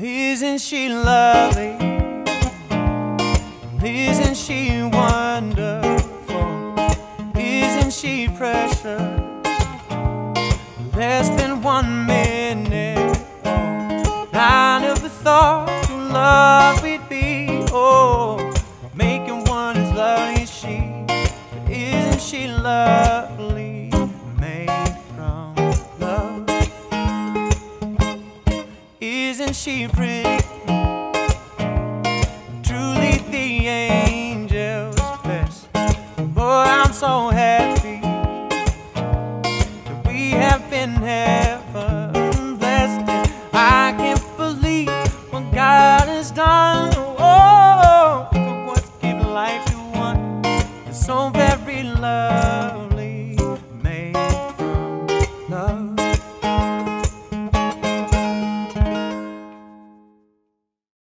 Isn't she lovely? Isn't she wonderful? Isn't she precious? Less than one minute. I never thought to love we'd be. Oh, making one as lovely as she. But isn't she lovely? Isn't she pretty? Truly the angel's best. Boy, I'm so happy that we have been heaven blessed. I can't believe what God has done. Oh, look what's given life to one. It's so